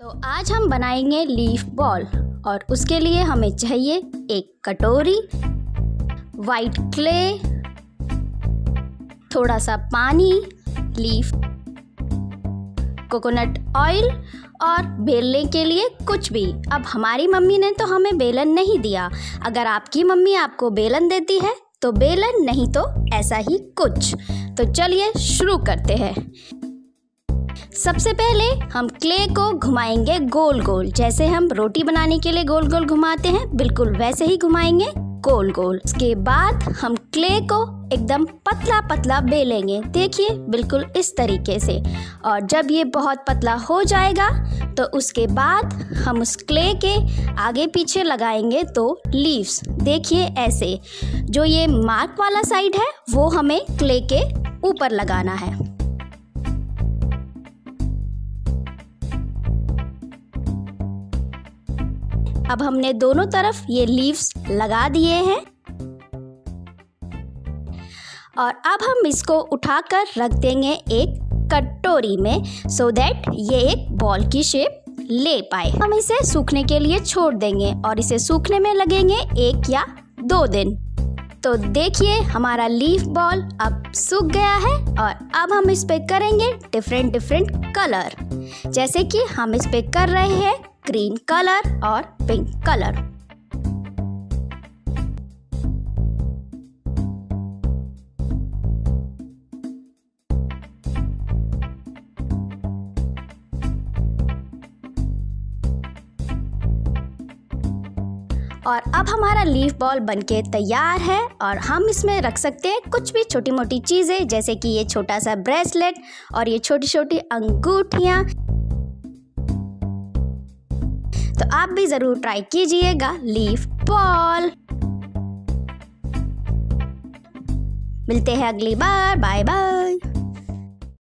तो आज हम बनाएँगे लीफ बॉल और उसके लिए हमें चाहिए एक कटोरी वाइट क्ले, थोड़ा सा पानी, लीफ, कोकोनट ऑयल और बेलने के लिए कुछ भी। अब हमारी मम्मी ने तो हमें बेलन नहीं दिया। अगर आपकी मम्मी आपको बेलन देती है तो बेलन नहीं तो ऐसा ही कुछ। तो चलिए शुरू करते हैं। सबसे पहले हम क्ले को घुमाएँगे गोल गोल जैसे हम रोटी बनाने के लिए गोल गोल घुमाते हैं, बिल्कुल वैसे ही घुमाएँगे गोल गोल उसके बाद हम क्ले को एकदम पतला पतला बेलेंगे। देखिए, बिल्कुल इस तरीके से। और जब ये बहुत पतला हो जाएगा तो उसके बाद हम उस क्ले के आगे पीछे लगाएँगे तो लीव्स। देखिए ऐसे। जो ये मार्क वाला साइड है, वो हमें क्ले के ऊपर लगाना है। अब हमने दोनों तरफ़ ये लीव्स लगा दिए हैं। और अब हम इसको उठाकर रख देंगे एक कटोरी में सो so दैट ये एक बॉल की शेप ले पाए। हम इसे सूखने के लिए छोड़ देंगे और इसे सूखने में लगेंगे एक या दो दिन। तो देखिए, हमारा लीफ बॉल अब सूख गया है और अब हम इस पे करेंगे डिफरेंट डिफरेंट कलर जैसे कि हम इस पे कर रहे हैं ग्रीन कलर और पिंक कलर। और अब हमारा लीफ बॉल बनके तैयार है और हम इसमें रख सकते हैं कुछ भी छोटी मोटी चीज़ें, जैसे कि ये छोटा सा ब्रेसलेट और ये छोटी छोटी अंगूठियाँ। तो आप भी ज़रूर ट्राई कीजिएगा लीफ बॉल। मिलते हैं अगली बार। Bye bye.